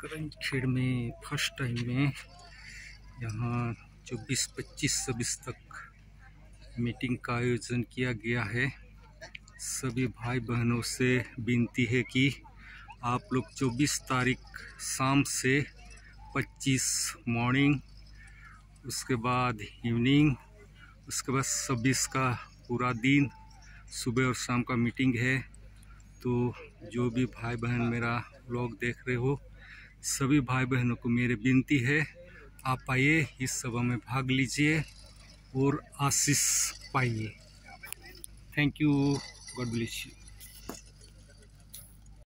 करंज खेड़ में first time में यहाँ चौबीस पच्चीस छब्बीस तक मीटिंग का आयोजन किया गया है। सभी भाई बहनों से विनती है कि आप लोग 24 तारीख शाम से 25 मॉर्निंग उसके बाद इवनिंग उसके बाद छब्बीस का पूरा दिन, सुबह और शाम का मीटिंग है। तो जो भी भाई बहन मेरा ब्लॉग देख रहे हो, सभी भाई बहनों को मेरी विनती है, आप आइए, इस सभा में भाग लीजिए और आशीष पाइए। Thank you God bless you